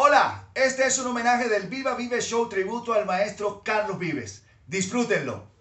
Hola, este es un homenaje del Viva Vive Show tributo al maestro Carlos Vives. Disfrútenlo.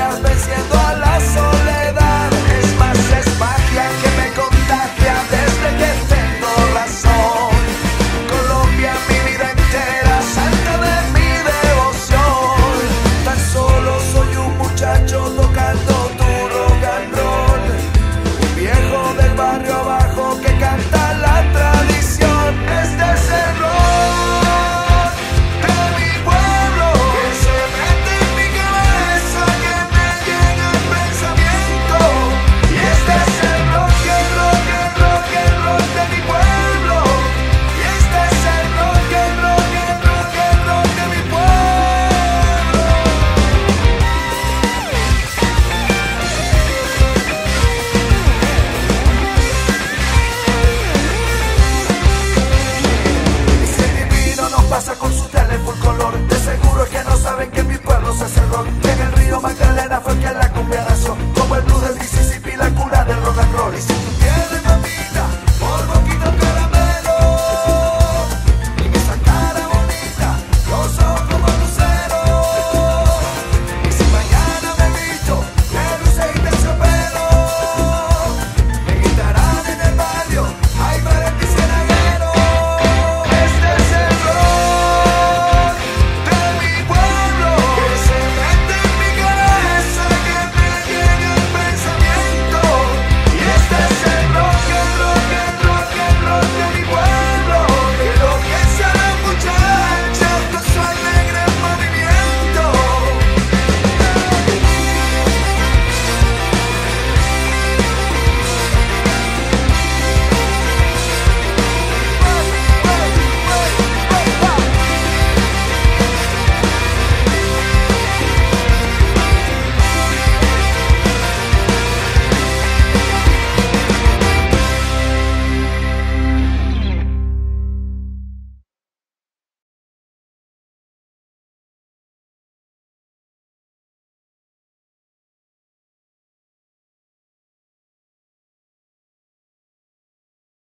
venciendo a la soledad. Es más, es magia que me contagia desde que tengo razón. Colombia, mi vida entera, santa de mi devoción. Tan solo soy un muchacho tocando. con su.